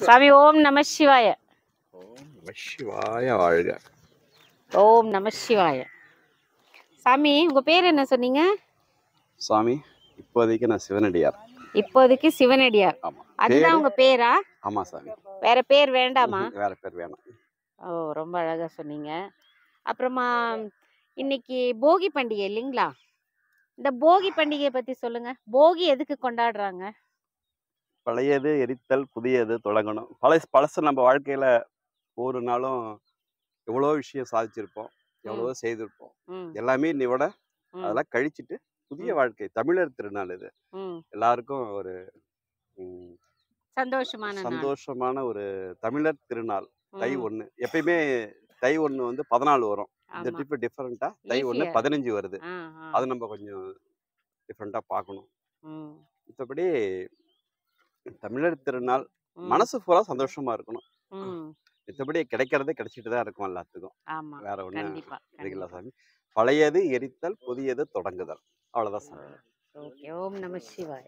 சாமி ஓம் நம சிவாய ஓம் நம சிவாய வாழ்க ஓம் நம சிவாய சாமி உங்க பேர் என்ன சொன்னீங்க? சாமி இப்போதைக்கு நான் சிவனடியார் இப்போதைக்கு சிவனடியார் அதுதான் உங்க பேரா ஆமா சாமி வேற பேர் வேண்டாமா வேற பேர் வேணாம் ஓ ரொம்ப அழகா சொன்னீங்க. அப்புறமா இன்னைக்கு போகி பண்டிகை இல்லைங்களா? இந்த போகி பண்டிகையை பத்தி சொல்லுங்க. போகி எதுக்கு கொண்டாடுறாங்க? பழையது எரித்தல் புதியது தொடங்கணும். பழசு பழசு நம்ம வாழ்க்கையில ஒவ்வொரு நாளும் எவ்வளோ விஷயம் சாதிச்சிருப்போம் எவ்வளவோ செய்திருப்போம். எல்லாமே இன்னையோட ம், அதெல்லாம் கழிச்சிட்டு புதிய வாழ்க்கை தமிழர் திருநாள் இது. எல்லாருக்கும் ஒரு சந்தோஷமான சந்தோஷமான ஒரு தமிழர் திருநாள் தை ஒண்ணு. எப்பயுமே தை ஒண்ணு வந்து பதினாலு வரும். இந்த. ட்ரிப் டிஃப்ரெண்டா தை Easier. பதினஞ்சு வருது. அது நம்ம கொஞ்சம் டிஃப்ரெண்டா பார்க்கணும். மற்றபடி தமிழர் திருநாள் மனசு பூரா சந்தோஷமா இருக்கணும். ம். மற்றபடி கிடைக்கிறது கிடைச்சிட்டு தான் இருக்கும் எல்லாத்துக்கும். வேற ஒண்ணு இதுல. சாமி. பழையது எரித்தல் புதியது தொடங்குதல். அவ்வளவுதான் சாமி. ஓம் நம சிவாய.